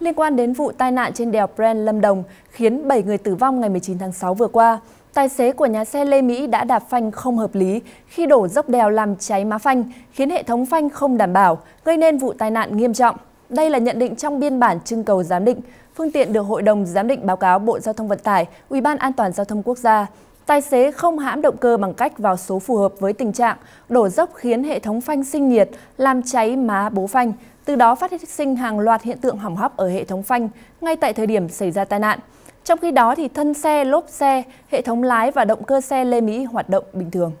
liên quan đến vụ tai nạn trên đèo Bren Lâm Đồng khiến 7 người tử vong ngày 19 tháng 6 vừa qua. Tài xế của nhà xe Lê Mỹ đã đạp phanh không hợp lý khi đổ dốc đèo làm cháy má phanh, khiến hệ thống phanh không đảm bảo, gây nên vụ tai nạn nghiêm trọng. Đây là nhận định trong biên bản trưng cầu giám định. Phương tiện được Hội đồng Giám định báo cáo Bộ Giao thông Vận tải, Ủy ban An toàn Giao thông Quốc gia. Tài xế không hãm động cơ bằng cách vào số phù hợp với tình trạng đổ dốc khiến hệ thống phanh sinh nhiệt, làm cháy má bố phanh, từ đó phát sinh hàng loạt hiện tượng hỏng hóc ở hệ thống phanh ngay tại thời điểm xảy ra tai nạn. Trong khi đó thì thân xe, lốp xe, hệ thống lái và động cơ xe Lê Mỹ hoạt động bình thường.